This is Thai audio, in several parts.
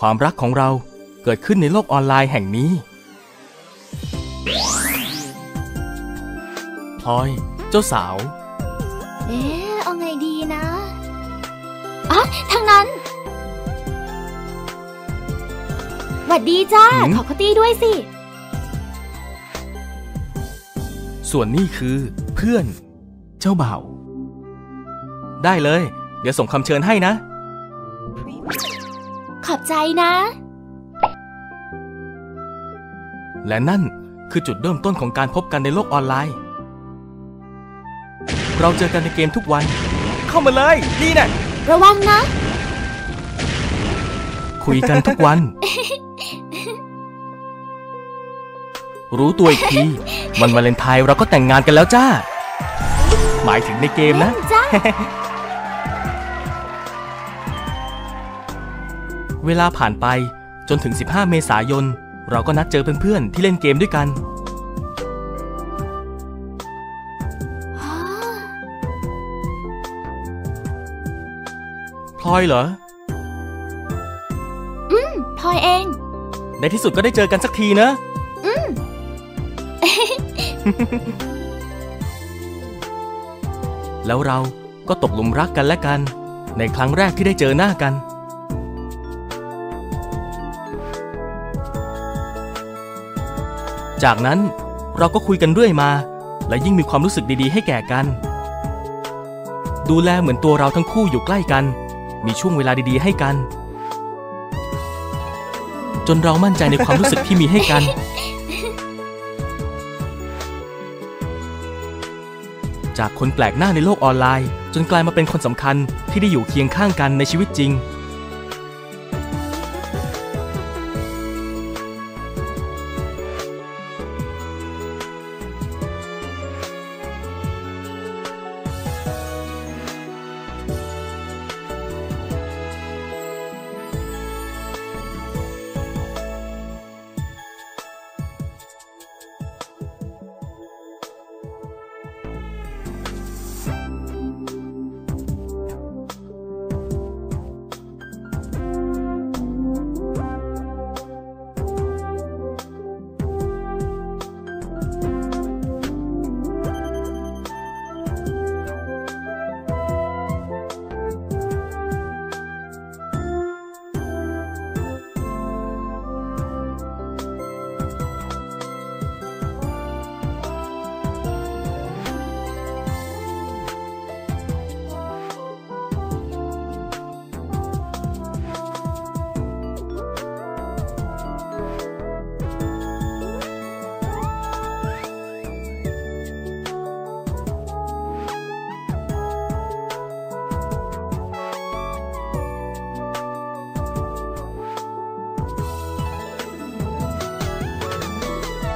ความรักของเราเกิดขึ้นในโลกออนไลน์แห่งนี้พลอย เจ้าสาว เอ๊ะเอาไงดีนะอ๋อทางนั้นหวัดดีจ้า หืม ขอคตี้ด้วยสิ ส่วนนี่คือเพื่อน เจ้าบ่าว ได้เลย เดี๋ยวส่งคำเชิญให้นะ ขอบใจนะ และนั่นคือจุดเริ่มต้นของการพบกันในโลกออนไลน์ เราเจอกันในเกมทุกวัน เข้ามาเลย นี่นะระวังนะ คุยกันทุกวัน รู้ตัวอีกทีวันวาเลนไทน์เราก็แต่งงานกันแล้วจ้า หมายถึงในเกมนะ จ้า เวลาผ่านไปจนถึง 15 เมษายน เราก็นัดเจอเพื่อนๆ ที่เล่นเกมด้วยกัน พลอยเหรอพลอยเอง ในที่สุดก็ได้เจอกันสักทีนะแล้วเราก็ตกหลุมรักกันและกัน ในครั้งแรกที่ได้เจอหน้ากัน จากนั้นเราก็คุยกันเรื่อยมา และยิ่งมีความรู้สึกดีๆ ให้แก่กัน ดูแลเหมือนตัวเราทั้งคู่อยู่ใกล้กัน มีช่วงเวลาดีๆ ให้กัน จนเรามั่นใจในความรู้สึกที่มีให้กัน จากคนแปลกหน้าในโลกออนไลน์ จนกลายมาเป็นคนสำคัญที่ได้อยู่เคียงข้างกันในชีวิตจริง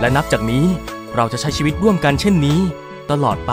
และนับจากนี้เราจะใช้ชีวิตร่วมกันเช่นนี้ ตลอดไป